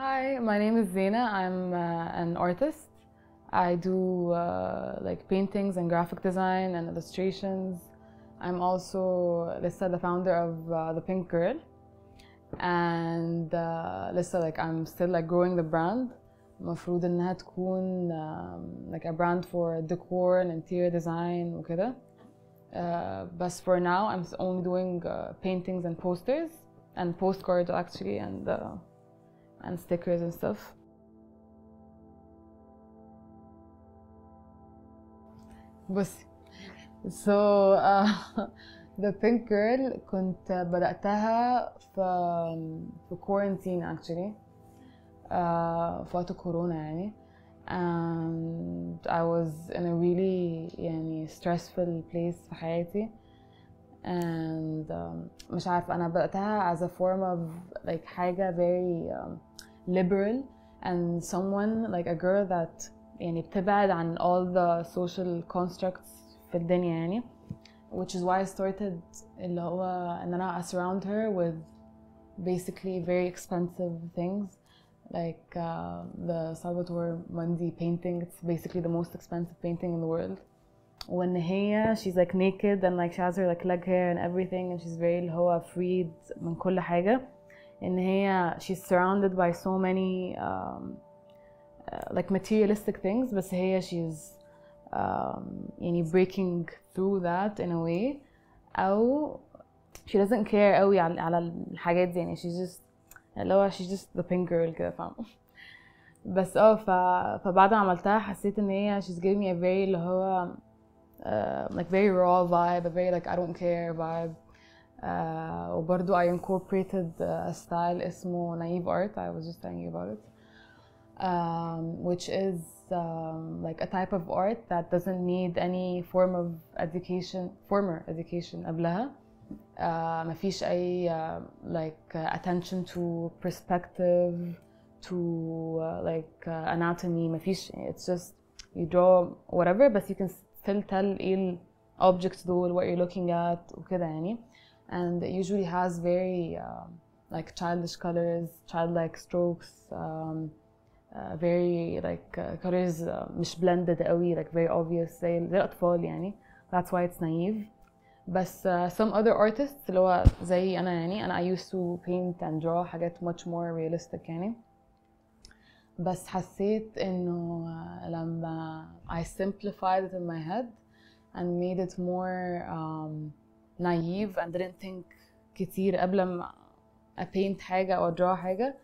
Hi, my name is Zeina. I'm uh, an artist. I do uh, like paintings and graphic design and illustrations. I'm also Lissa, the founder of uh, The Pink Girl. And uh, Lissa, like I'm still like growing the brand. المفروض انها تكون um, like a brand for decor and interior design وكده. Uh, but for now I'm only doing uh, paintings and posters and postcards actually and uh, and stickers and stuff. بصي so uh, the pink girl كنت بدأتها في في quarantine actually uh, في وقت كورونا يعني and I was in a really يعني stressful place في حياتي and um, مش عارفة أنا بدأتها as a form of like حاجة very um, liberal and someone like a girl that يعني بتبعد عن all the social constructs في الدنيا يعني which is why I started اللي هو إن أنا surround her with basically very expensive things like uh, the Salvatore Mundi painting it's basically the most expensive painting in the world when هي she's like naked and like she has her like leg hair and everything and she's very اللي هو freed من كل حاجة ان هي she's surrounded by so many um, uh, like materialistic things بس هي she's um, يعني breaking through that in a way أو she doesn't care قوي على على الحاجات دي يعني she's just اللي هو she's just the pink girl كده فاهمة بس اه ف... فبعد ما عملتها حسيت ان هي she's giving me a very اللي هو uh, like very raw vibe a very like I don't care vibe uh, وبرضو I incorporated a style اسمه naive art I was just telling you about it um, which is um, like a type of art that doesn't need any form of education former education قبلها uh, مفيش أي uh, like uh, attention to perspective to uh, like uh, anatomy مفيش it's just you draw whatever but you can still tell ايه ال objects دول what you're looking at وكده يعني and it usually has very um, like childish colors childlike strokes um, uh, very like uh, colors uh, مش blended قوي like very obvious زي زي الأطفال يعني that's why it's naive بس uh, some other artists اللي هو زي أنا يعني أنا I used to paint and draw حاجات much more realistic يعني بس حسيت إنه uh, لما I simplified it in my head and made it more um, naive and didn't think كتير قبل ما أبينت حاجة أو أدرا حاجة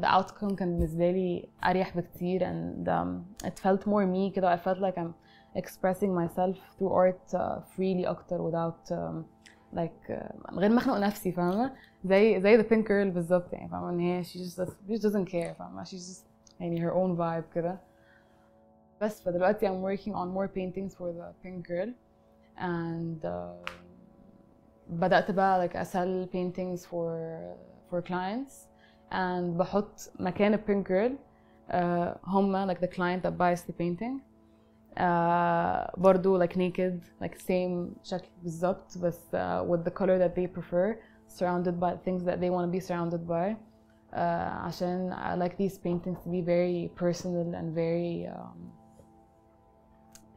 the outcome كان بالنسبة لي أريح بكتير and um, it felt more me كده I felt like I'm expressing myself through art uh, freely أكتر without um, like uh, من غير ما أخنق نفسي فاهمة زي زي the pink girl بالظبط يعني فاهمة إن هي she just, she just doesn't care فاهمة she's just يعني her own vibe كده بس فدلوقتي I'm working on more paintings for the pink girl and uh, بدأت بقى like أسل paintings for for clients and بحط مكان ال pink girl uh, هما like the client that buys the painting uh, برضو like naked like same شكل بالظبط بس uh, with the color that they prefer surrounded by things that they want to be surrounded by uh, عشان I like these paintings to be very personal and very um,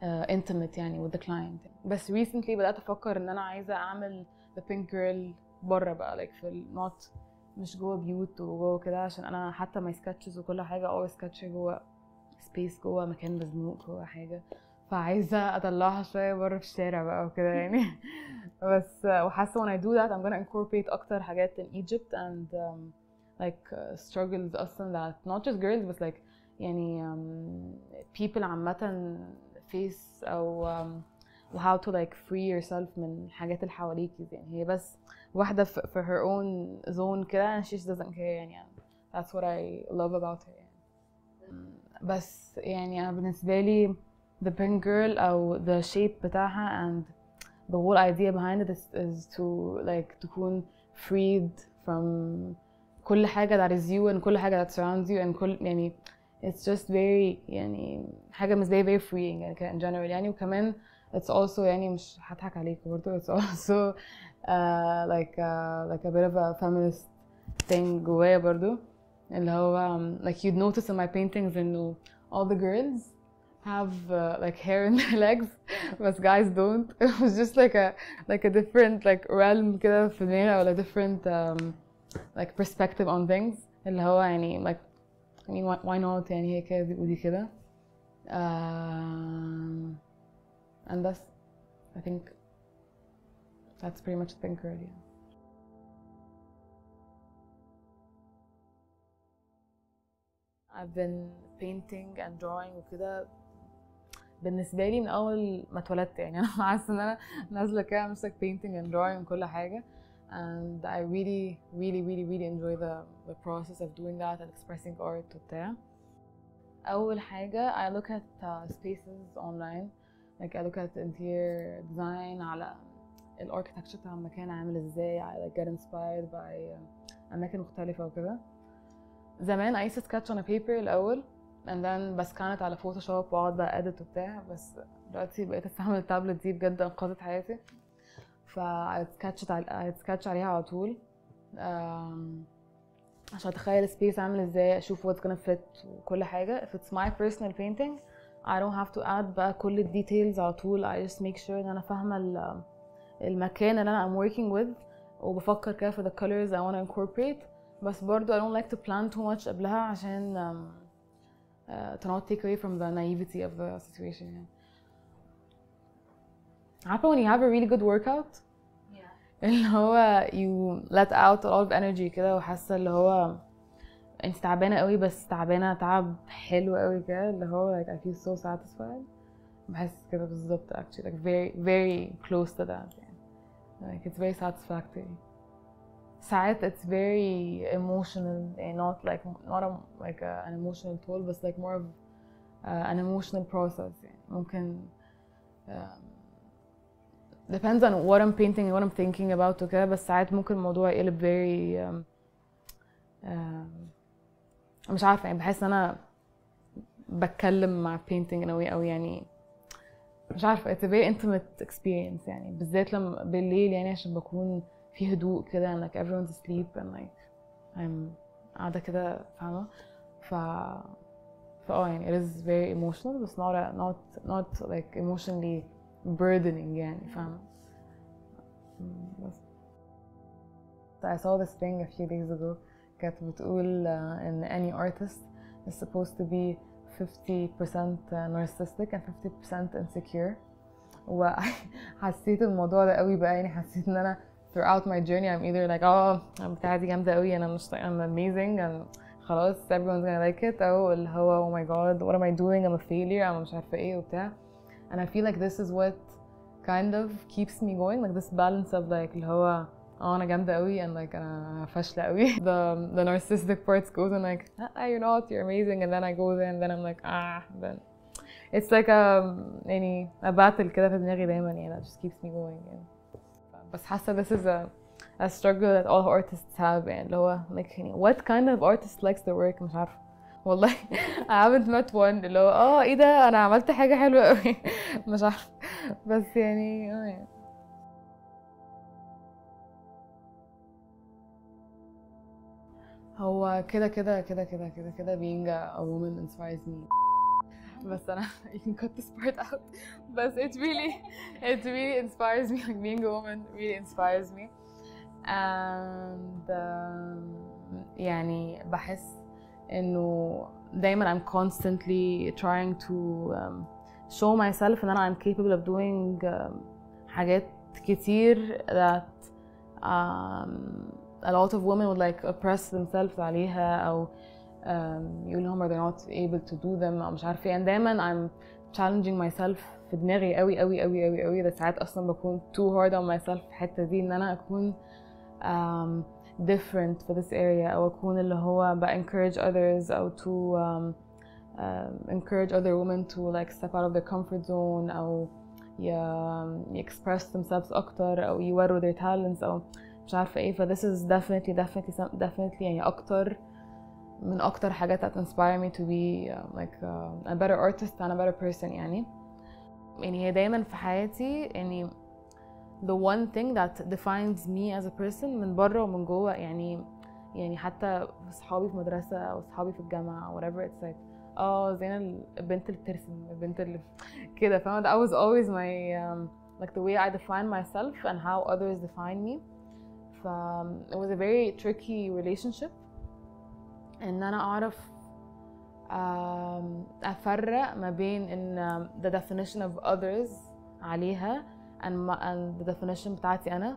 uh, intimate يعني with the client بس recently بدأت أفكر إن أنا عايزة أعمل the pink girl بره بقى like في ال not مش جوه بيوت وجوه كده عشان أنا حتى ماي سكتشز وكل حاجة اول سكتش جوه سبيس جوه مكان مزنوق جوه حاجة. فعايزة أطلعها شوية بره في الشارع بقى وكده يعني. بس وحاسة when I do that I'm gonna incorporate أكتر حاجات in Egypt and um, like uh, struggles أصلا that not just girls but like يعني um, people عامة face أو um, و how to like free yourself من الحاجات اللي حواليكي يعني هي بس واحدة في في her own zone كده and she just doesn't care يعني that's what I love about her يعني بس يعني أنا بالنسبة لي the pink girl أو the shape بتاعها and the whole idea behind it is, is to like تكون freed from كل حاجة that is you and كل حاجة that surrounds you and كل يعني it's just very يعني حاجة بالنسبة لي very freeing يعني كده in general يعني وكمان it's also يعني مش هضحك عليك برضه it's also uh, like uh, like a bit of a feminist thing جوايا برضه اللي هو um, like you'd notice in my paintings انه all the girls have uh, like hair in their legs but guys don't it was just like a like a different like realm كده في دماغي or a different um, like perspective on things اللي هو يعني like I mean why, why not يعني هي كده ودي كده um, and that's I think that's pretty much the girl yeah. I've been painting and drawing وكده بالنسبة لي من أول ما اتولدت يعني أنا حاسة إن أنا نازلة كده أمسك painting and drawing وكل حاجة and I really really really really enjoy the the process of doing that and expressing art وبتاع أول حاجة I look at uh, spaces online Like I look at interior design على الاركتكتشر بتاع المكان عامل إزاي I like get inspired by uh, أماكن مختلفة وكده. زمان I used to sketch on a paper الأول and then بسكانت على فوتوشوب وأقعد بقى edit وبتاع بس دلوقتي بقيت أستعمل التابلت دي بجد أنقذت حياتي. ف I sketched على sketch عليها على طول عشان أتخيل السبيس عامل إزاي أشوف what's gonna fit وكل حاجة. If it's my personal painting I don't have to add بقى كل الديتيلز على طول I just make sure ان انا فاهمة ال- المكان اللي انا I'm working with وبفكر كده في the colors I wanna incorporate بس برضو I don't like to plan too much قبلها عشان um, uh, to not take away from the naivety of the situation يعني. عارفة when you have a really good workout اللي هو you let out a lot of energy كده وحاسة اللي هو انت تعبانة قوي بس تعبانة تعب حلو قوي كده اللي هو like I feel so satisfied بحس كده بالظبط actually like very very close to that يعني like it's very satisfactory ساعات it's very emotional and not like not a, like a, an emotional toll but like more of uh, an emotional process يعني ممكن um, depends on what I'm painting and what I'm thinking about وكده بس ساعات ممكن الموضوع يقلب very um, um, مش عارفة يعني بحس ان أنا بتكلم مع painting in a way أو يعني مش عارفة it's a very intimate experience يعني بالذات لما بالليل يعني عشان بكون في هدوء كده and like everyone's asleep and like I'm قاعدة كده فاهمة ف ف آه يعني it is very emotional بس not a, not not like emotionally burdening يعني فاهمة بس I saw this thing a few days ago كانت بتقول uh, ان any artist is supposed to be 50% narcissistic and 50% insecure وحسيت الموضوع ده قوي بقى يعني حسيت ان انا throughout my journey I'm either like اه oh, بتاعتي جامدة قوي انا مش I'm amazing and خلاص everyone's gonna like it او اللي هو oh my god what am I doing I'm a failure I'm مش عارفة ايه وبتاع and I feel like this is what kind of keeps me going like this balance of like اللي هو اه انا جامده قوي and like انا فاشله قوي the the narcissistic parts goes and like ah, you're not you're amazing and then I go there and then I'm like ah then it's like a يعني a battle كده في دماغي دايما يعني that just keeps me going يعني بس حاسه this is a a struggle that all artists have يعني اللي هو like يعني what kind of artist likes their work مش عارفه والله I haven't met one اللي هو اه ايه ده انا عملت حاجه حلوه قوي مش عارفه بس يعني اه يعني هو كده كده كده كده كده كده being a, a woman inspires me بس انا you can cut this part out بس it really it really inspires me like being a woman really inspires me and um, يعني بحس انه دايما I'm constantly trying to um, show myself ان انا I'm capable of doing um, حاجات كتير that um, a lot of women would like oppress themselves عليها او um, يقولوا هم they're not able to do them او مش عارفه ايه and دايما I'm challenging myself في دماغي قوي قوي قوي قوي قوي ده ساعات اصلا بكون too hard on myself في الحته دي ان انا اكون um, different في this area او اكون اللي هو ب encourage others او to um, um, encourage other women to like step out of their comfort zone او ي, ي express themselves اكتر او يوروا their talents او مش عارفه ايه ف this is definitely definitely some- definitely يعني اكتر من اكتر حاجات that inspire me to be uh, like uh, a better artist and a better person يعني يعني هي دايما في حياتي يعني the one thing that defines me as a person من بره ومن جوه يعني يعني حتى صحابي في مدرسة أو صحابي في الجامعة أو whatever it's like اه زينة البنت اللي بترسم البنت اللي كده فاهمة that was always my um, like the way I define myself and how others define me ف it was a very tricky relationship ان انا اعرف um, افرق ما بين ان um, the definition of others عليها and, my, and the definition بتاعتي انا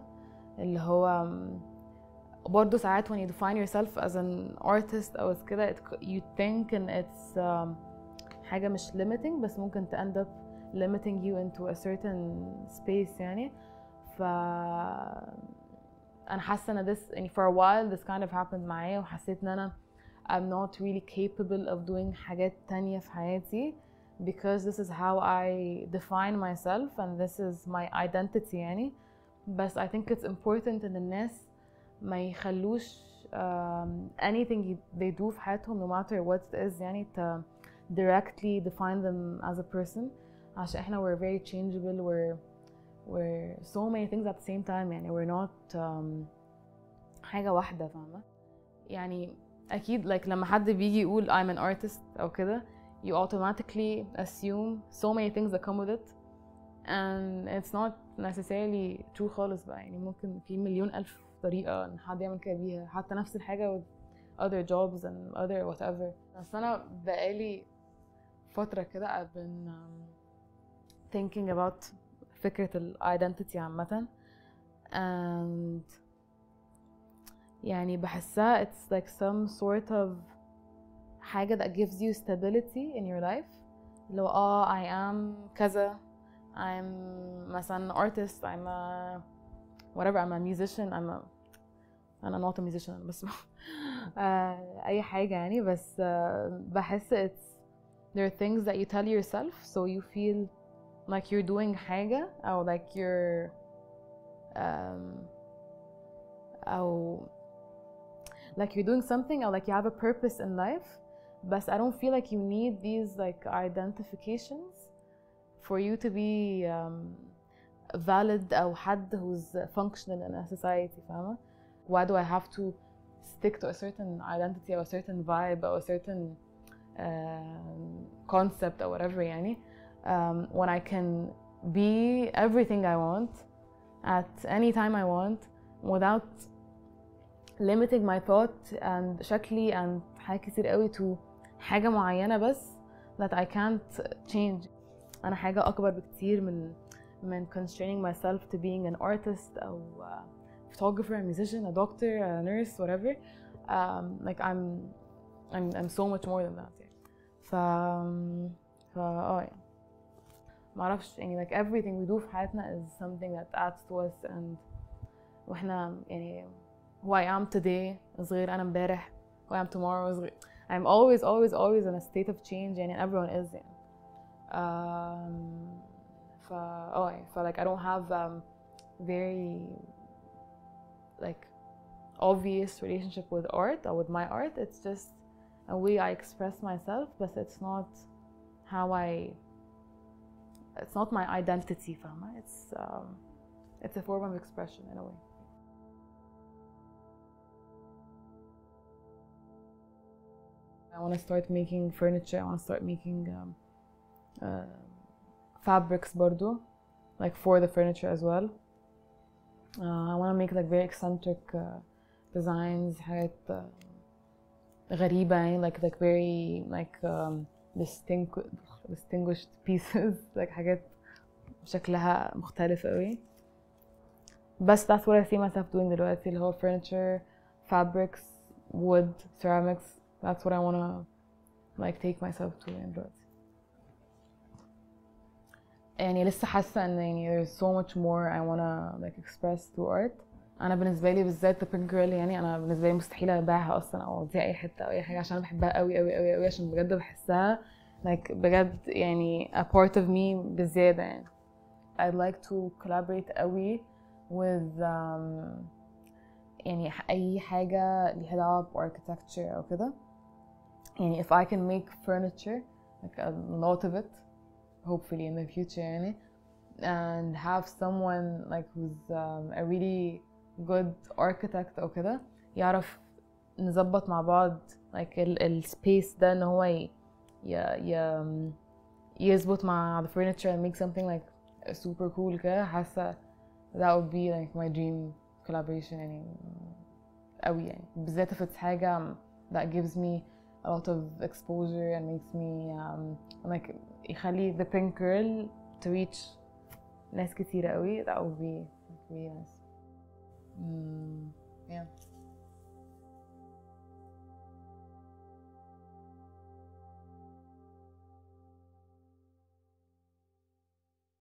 اللي هو um, برضه ساعات when you define yourself as an artist او as كده it- you think and it's um, حاجة مش limiting بس ممكن to end up limiting you into a certain space يعني ف انا حاسه ان this يعني for a while this kind of happened معايا وحسيت ان انا I'm not really capable of doing حاجات تانية في حياتي because this is how I define myself and this is my identity يعني بس I think it's important ان الناس ما يخلوش um, anything you- they do في حياتهم no matter what it is يعني to directly define them as a person عشان احنا we're very changeable we're we're so many things at the same time يعني we're not um, حاجة واحدة فاهمة يعني أكيد like لما حد بيجي يقول I'm an artist أو كده you automatically assume so many things that come with it and it's not necessarily true خالص بقى يعني ممكن في مليون ألف طريقة إن حد يعمل كده بيها حتى نفس الحاجة with other jobs and other whatever بس أنا بقالي فترة كده I've been um, thinking about فكرة ال identity عامة and يعني بحسها it's like some sort of حاجة that gives you stability in your life اللي هو اه I am كذا I'm مثلا artist I'm a whatever I'm a musician I'm a أنا not a musician أنا بسمع آه، أي حاجة يعني بس آه، بحس it's there are things that you tell yourself so you feel like you're doing حاجة أو like you're um, أو like you're doing something or like you have a purpose in life but I don't feel like you need these like identifications for you to be um, valid أو حد who's functional in a society فاهمة why do I have to stick to a certain identity or a certain vibe or a certain um, concept or whatever يعني um, when I can be everything I want at any time I want without limiting my thought and شكلي and حاجات كتير قوي to حاجة معينة بس that I can't change أنا حاجة أكبر بكتير من من constraining myself to being an artist أو uh, photographer, a musician, a doctor, a nurse, whatever. Um, like I'm, I'm, I'm so much more than that. يعني. ف, ف اه يعني. معرفش يعني like everything we do في حياتنا is something that adds to us and واحنا يعني who I am today is غير أنا امبارح who I am tomorrow is غير I'm always always always in a state of change يعني and everyone is يعني um, ف اه يعني ف like I don't have um, very like obvious relationship with art or with my art it's just a way I express myself but it's not how I it's not my identity فاهمة it's um, it's a form of expression in a way I want to start making furniture I want to start making um, uh, fabrics برضو like for the furniture as well uh, I want to make like very eccentric uh, designs حاجات uh, غريبة يعني like like very like um, distingu- distinguished pieces like حاجات شكلها مختلف قوي بس that's what I see myself doing دلوقتي اللي هو furniture fabrics wood ceramics that's what I wanna like take myself to يعني دلوقتي يعني لسه حاسة ان يعني there's so much more I wanna like express through art أنا بالنسبة لي بالذات pink girl يعني أنا بالنسبة لي مستحيل ابيعها أصلا أو أوديها أي حتة أو أي حاجة عشان أنا بحبها قوي قوي قوي قوي عشان بجد بحسها like بجد يعني a part of me بزيادة يعني. I'd like to collaborate قوي with um, يعني أي حاجة ليها دعوة بارchitecture أو كده. يعني if I can make furniture like a lot of it hopefully in the future يعني and have someone like who's um, a really good architect أو كده يعرف نظبط مع بعض like السبيس ده ان هو ي... ي... ي... يظبط مع the furniture and make something like super cool كده حاسة that would be like my dream collaboration يعني قوي يعني بالذات if it's حاجة that gives me a lot of exposure and makes me um, like يخلي the pink girl to reach ناس كتيرة قوي that would be really nice. Hum, é.